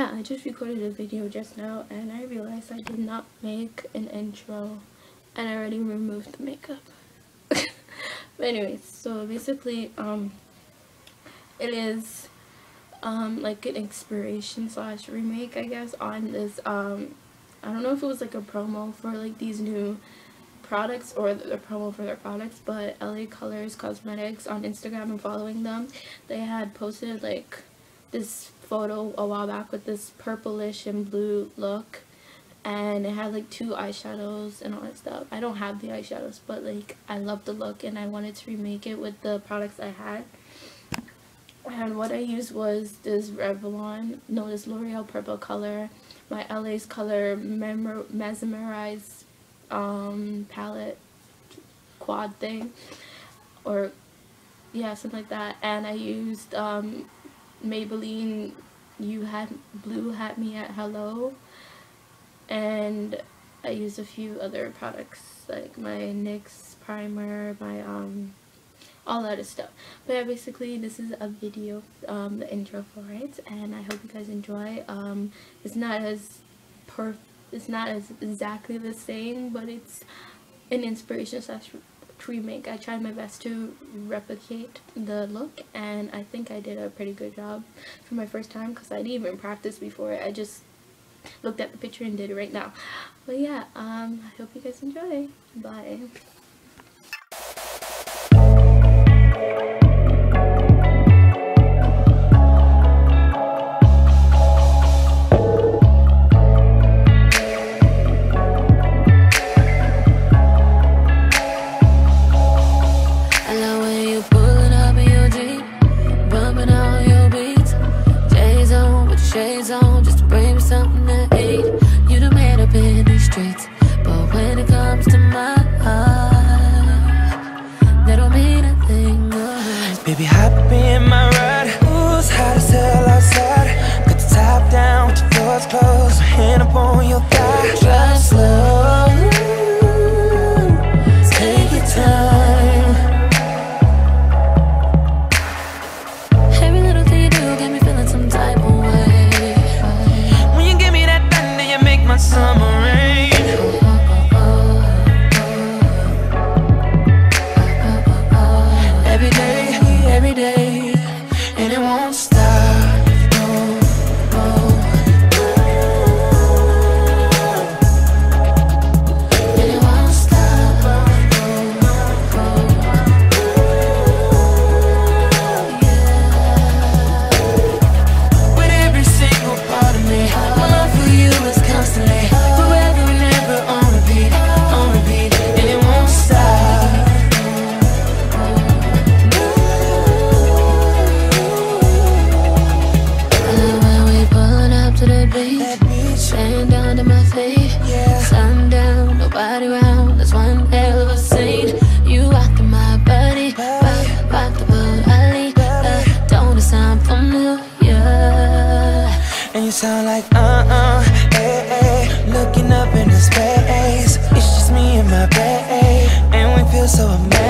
yeah, I just recorded a video just now and I realized I did not make an intro and I already removed the makeup. but anyways, so basically, um, it is um, like an inspiration slash remake, I guess, on this, um, I don't know if it was like a promo for like these new products or the promo for their products, but LA Colors Cosmetics on Instagram and following them, they had posted like this photo a while back with this purplish and blue look and it had like two eyeshadows and all that stuff. I don't have the eyeshadows but like I love the look and I wanted to remake it with the products I had. And what I used was this Revlon, no this L'Oreal purple color, my LA's color Mesmerize um, palette quad thing or yeah something like that and I used um, Maybelline you had blue had me at hello. And I use a few other products like my NYX primer my um all that stuff. But yeah basically this is a video um the intro for it and I hope you guys enjoy. Um it's not as per it's not as exactly the same but it's an inspiration slash remake. I tried my best to replicate the look and I think I did a pretty good job for my first time because I didn't even practice before. I just looked at the picture and did it right now. But yeah, um, I hope you guys enjoy. Bye. Baby, you sound like uh-uh, hey, hey Looking up into space. It's just me and my babe. And we feel so amazing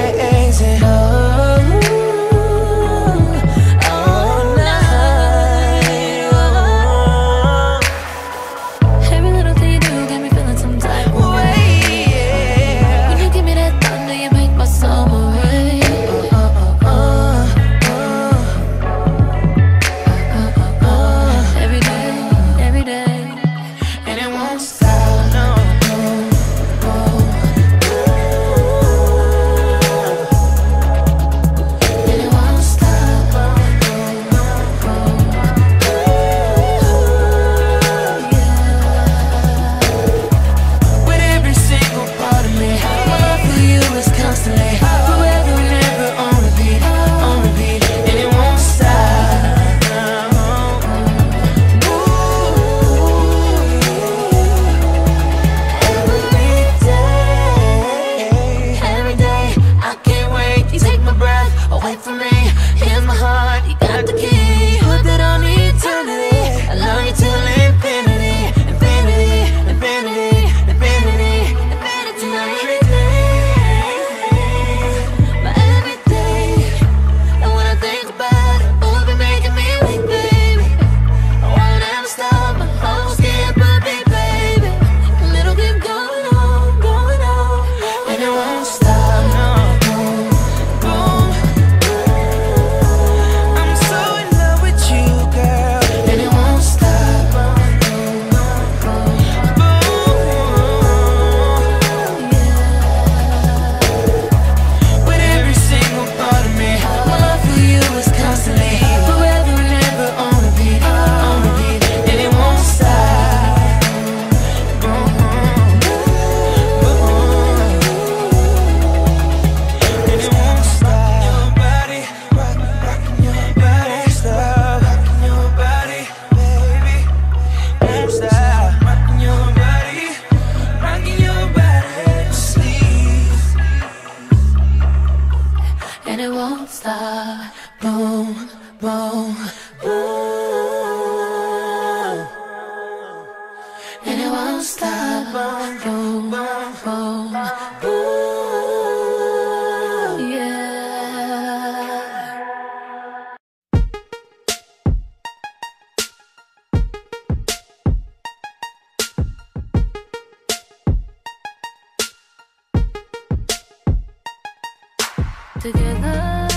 Boom, boom, boom, and it won't stop. Boom, boom, boom, boom, yeah. Together